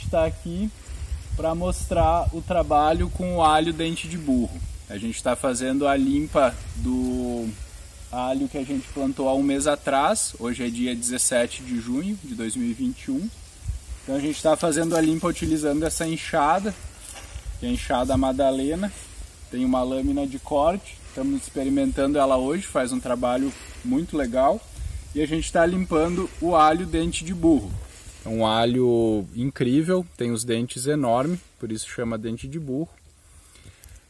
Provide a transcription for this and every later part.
está aqui para mostrar o trabalho com o alho dente de burro. A gente está fazendo a limpa do alho que a gente plantou há um mês atrás, hoje é dia 17 de junho de 2021. Então a gente está fazendo a limpa utilizando essa enxada, que é a enxada Madalena, tem uma lâmina de corte, estamos experimentando ela hoje, faz um trabalho muito legal. E a gente está limpando o alho dente de burro. É um alho incrível, tem os dentes enormes, por isso chama dente de burro.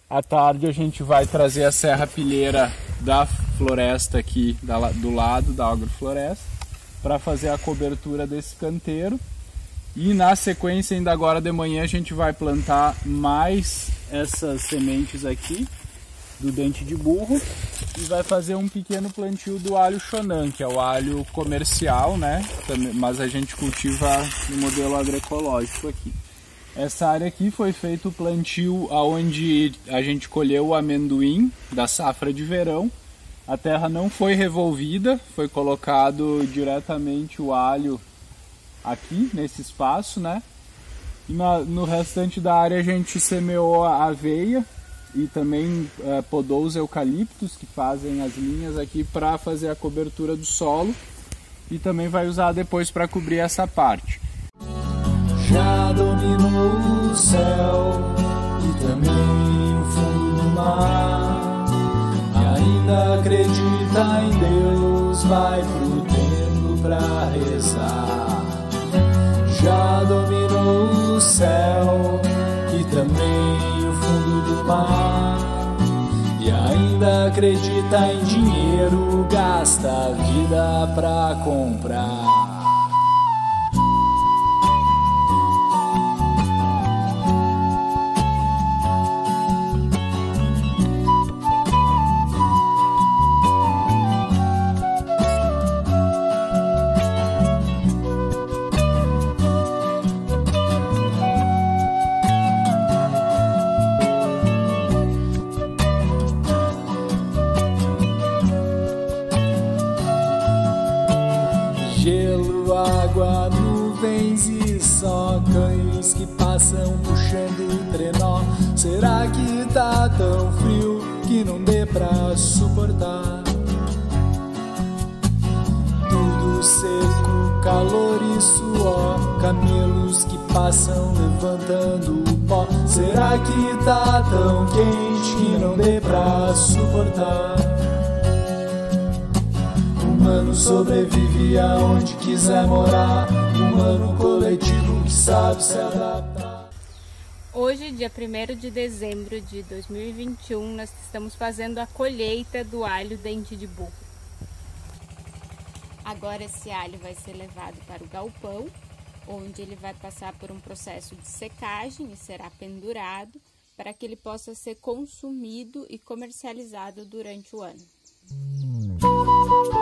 À tarde a gente vai trazer a serra pilheira da floresta aqui do lado da agrofloresta para fazer a cobertura desse canteiro. E na sequência, ainda agora de manhã, a gente vai plantar mais essas sementes aqui do dente de burro e vai fazer um pequeno plantio do alho Shonan, que é o alho comercial, né? Mas a gente cultiva no modelo agroecológico aqui. Essa área aqui foi feito o plantio aonde a gente colheu o amendoim da safra de verão. A terra não foi revolvida, foi colocado diretamente o alho aqui nesse espaço, né? No restante da área a gente semeou a aveia e também é, podou os eucaliptos que fazem as linhas aqui para fazer a cobertura do solo e também vai usar depois para cobrir essa parte já dominou o céu e também o fundo do mar. E ainda acredita em Deus, vai pro fundo do mar. E ainda acredita em dinheiro, gasta a vida pra comprar. Água, nuvens e só cães que passam puxando o trenó. Será que tá tão frio que não dê pra suportar? Tudo seco, calor e suor, camelos que passam levantando o pó. Será que tá tão quente que não dê pra suportar? Humano sobrevive aonde quiser morar. Humano coletivo que sabe se adaptar. Hoje, dia 1 de dezembro de 2021, nós estamos fazendo a colheita do alho dente de burro. Agora esse alho vai ser levado para o galpão, onde ele vai passar por um processo de secagem e será pendurado para que ele possa ser consumido e comercializado durante o ano. Música